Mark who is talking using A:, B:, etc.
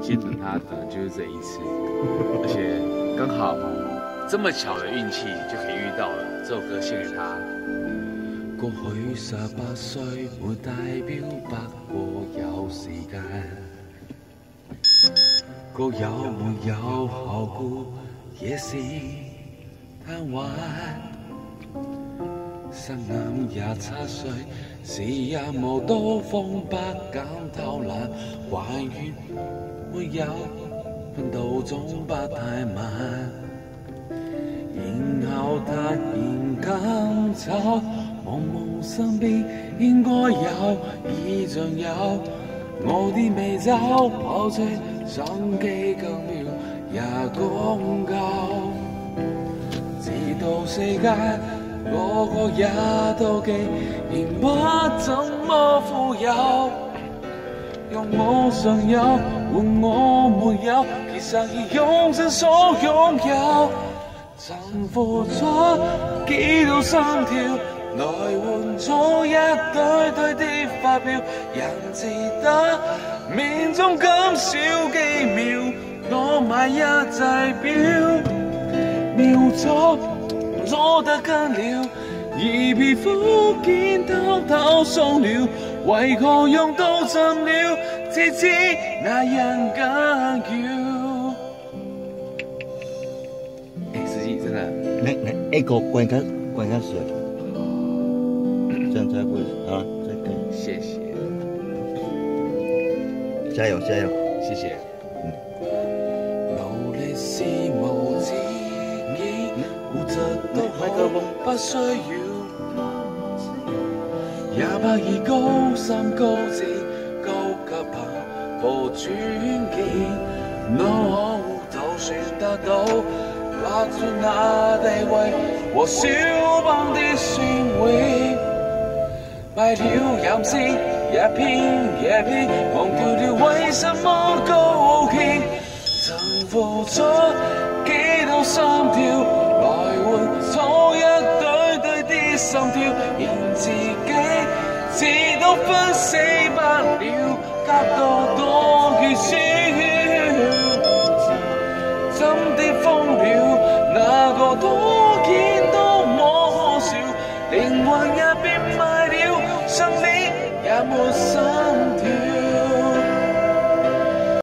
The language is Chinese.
A: 见到他的就是这一次，而且刚好这么巧的运气就可以遇到了。这首歌献给他。
B: 过去十八岁，没代表不过有时间。各有没有后顾，也是贪玩。心眼廿七岁，时日无多，方不敢偷懒。还愿没有，奋斗总不太慢。然后突然间走，望望身边应该有，已尽有。我啲美酒跑车相机更妙，也讲究。直到世界个个也妒忌，仍不怎么富有。用我尚有换我没有，其实已用尽所拥有。曾付出几多心跳，来换取一堆堆的发票，人值得命中减少几秒，我买一只表，秒错错得更了，而皮肤见偷偷松了，为何用到尽了，只知那人紧要。
A: 哎，司机真的，
C: 来来，一个关开关开水，这样才会啊，再跟，
A: 谢谢
C: 加油加油！
A: 谢谢。
B: 努不需要，也不以高薪高志高级攀步转见。No，就算得到，拿住那地位和小邦的旋会。败了任性，也偏也偏，忘掉了为什么高兴。曾付出几多心心跳，人自己，自都分死不了，隔到多血血，怎的疯了？那个多见多么可笑，灵魂也变卖了，生命也没想。